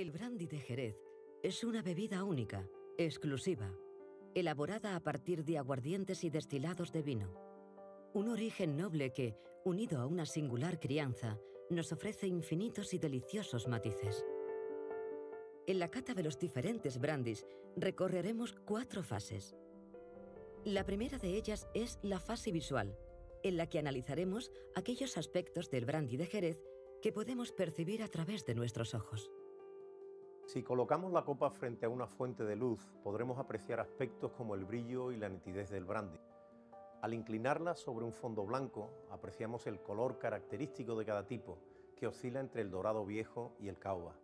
El brandy de Jerez es una bebida única, exclusiva, elaborada a partir de aguardientes y destilados de vino. Un origen noble que, unido a una singular crianza, nos ofrece infinitos y deliciosos matices. En la cata de los diferentes brandis recorreremos cuatro fases. La primera de ellas es la fase visual, en la que analizaremos aquellos aspectos del brandy de Jerez que podemos percibir a través de nuestros ojos. Si colocamos la copa frente a una fuente de luz, podremos apreciar aspectos como el brillo y la nitidez del brandy. Al inclinarla sobre un fondo blanco, apreciamos el color característico de cada tipo, que oscila entre el dorado viejo y el caoba.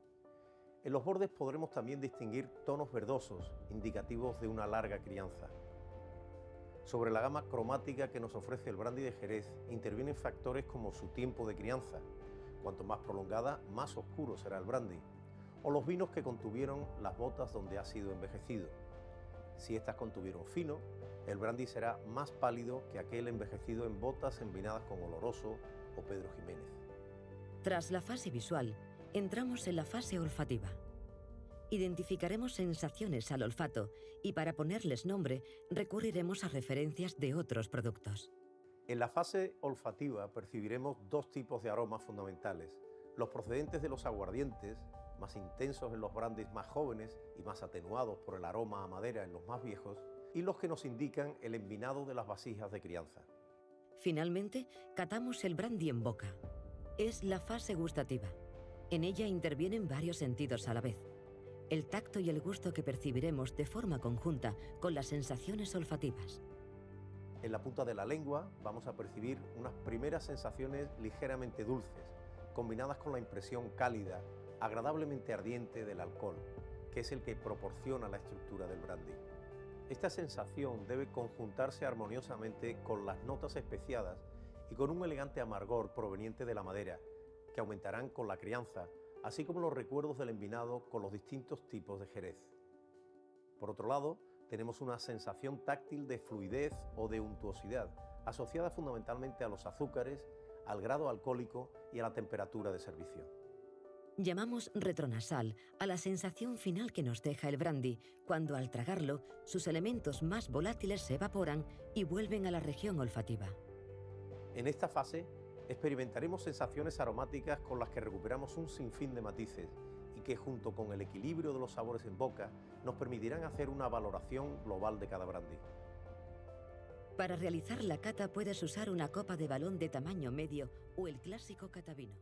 En los bordes podremos también distinguir tonos verdosos, indicativos de una larga crianza. Sobre la gama cromática que nos ofrece el brandy de Jerez intervienen factores como su tiempo de crianza. Cuanto más prolongada, más oscuro será el brandy, o los vinos que contuvieron las botas donde ha sido envejecido. Si éstas contuvieron fino, el brandy será más pálido que aquel envejecido en botas envinadas con oloroso o Pedro Jiménez. Tras la fase visual, entramos en la fase olfativa. Identificaremos sensaciones al olfato y para ponerles nombre recurriremos a referencias de otros productos. En la fase olfativa percibiremos dos tipos de aromas fundamentales, los procedentes de los aguardientes más intensos en los brandis más jóvenes y más atenuados por el aroma a madera en los más viejos, y los que nos indican el envinado de las vasijas de crianza. Finalmente, catamos el brandy en boca. Es la fase gustativa. En ella intervienen varios sentidos a la vez. El tacto y el gusto que percibiremos de forma conjunta con las sensaciones olfativas. En la punta de la lengua vamos a percibir unas primeras sensaciones ligeramente dulces, combinadas con la impresión cálida agradablemente ardiente del alcohol, que es el que proporciona la estructura del brandy. Esta sensación debe conjuntarse armoniosamente con las notas especiadas y con un elegante amargor proveniente de la madera, que aumentarán con la crianza, así como los recuerdos del envinado con los distintos tipos de jerez. Por otro lado, tenemos una sensación táctil de fluidez o de untuosidad, asociada fundamentalmente a los azúcares, al grado alcohólico y a la temperatura de servicio. Llamamos retronasal a la sensación final que nos deja el brandy cuando al tragarlo sus elementos más volátiles se evaporan y vuelven a la región olfativa. En esta fase experimentaremos sensaciones aromáticas con las que recuperamos un sinfín de matices y que junto con el equilibrio de los sabores en boca nos permitirán hacer una valoración global de cada brandy. Para realizar la cata puedes usar una copa de balón de tamaño medio o el clásico catavino.